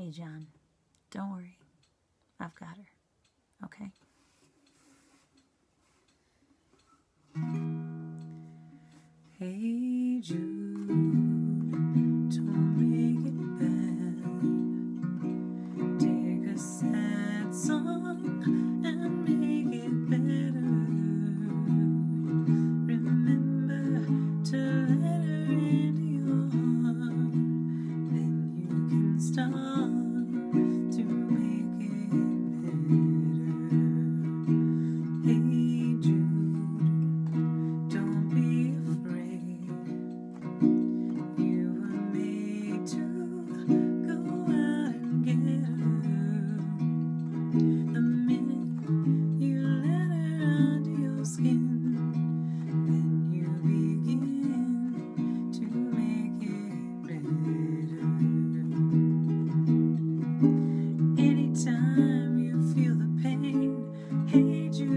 Hey, John, don't worry. I've got her. Okay? Hey, Jude, Don't make it bad. Take a sad song. hate you.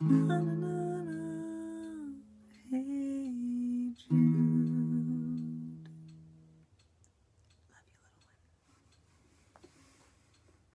可能